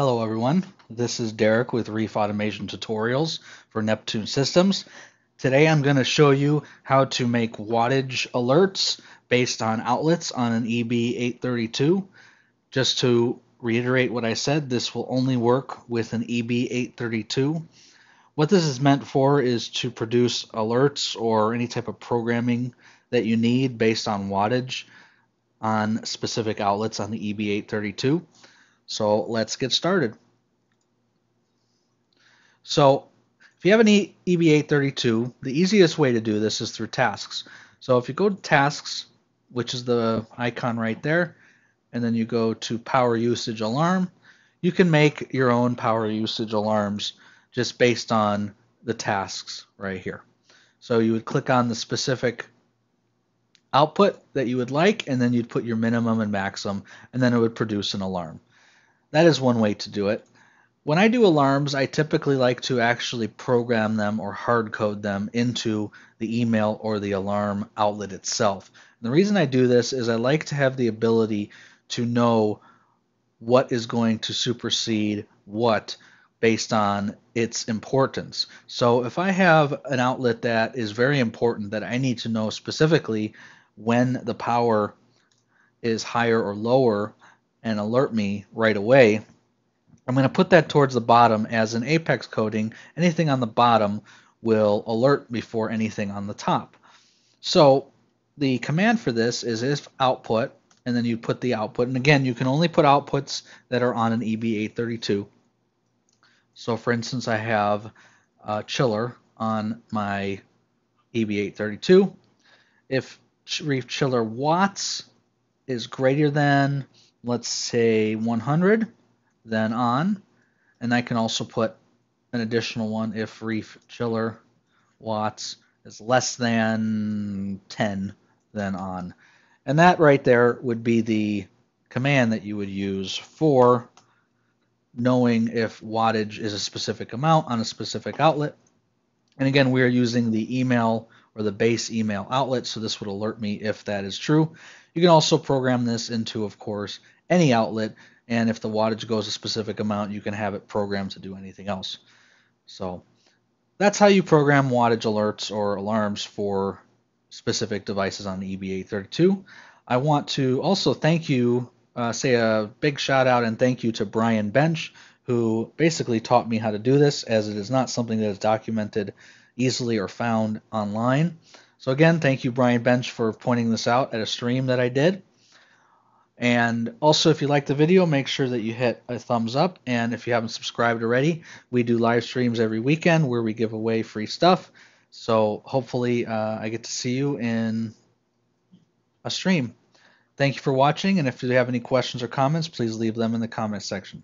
Hello everyone, this is Derek with Reef Automation Tutorials for Neptune Systems. Today I'm going to show you how to make wattage alerts based on outlets on an EB832. Just to reiterate what I said, this will only work with an EB832. What this is meant for is to produce alerts or any type of programming that you need based on wattage on specific outlets on the EB832. So let's get started. So if you have an EB832, the easiest way to do this is through tasks. So if you go to tasks, which is the icon right there, and then you go to power usage alarm, you can make your own power usage alarms just based on the tasks right here. So you would click on the specific output that you would like, and then you'd put your minimum and maximum, and then it would produce an alarm. That is one way to do it. When I do alarms, I typically like to actually program them or hard code them into the email or the alarm outlet itself. And the reason I do this is I like to have the ability to know what is going to supersede what based on its importance. So if I have an outlet that is very important that I need to know specifically when the power is higher or lower, and alert me right away, I'm going to put that towards the bottom as an apex coding. Anything on the bottom will alert before anything on the top. So the command for this is if output, and then you put the output. And again, you can only put outputs that are on an EB832. So for instance, I have a chiller on my EB832. If reef chiller watts is greater than let's say 100, then on. And I can also put an additional one if reef chiller watts is less than 10, then on. And that right there would be the command that you would use for knowing if wattage is a specific amount on a specific outlet. And again, we are using the email or the base email outlet, so this would alert me if that is true. You can also program this into, of course, any outlet, and if the wattage goes a specific amount, you can have it programmed to do anything else. So that's how you program wattage alerts or alarms for specific devices on the EB832. I want to also thank you, uh, say a big shout out and thank you to Brian Bench, who basically taught me how to do this, as it is not something that is documented easily or found online. So again, thank you, Brian Bench, for pointing this out at a stream that I did. And also, if you like the video, make sure that you hit a thumbs up. And if you haven't subscribed already, we do live streams every weekend where we give away free stuff. So hopefully, uh, I get to see you in a stream. Thank you for watching. And if you have any questions or comments, please leave them in the comment section.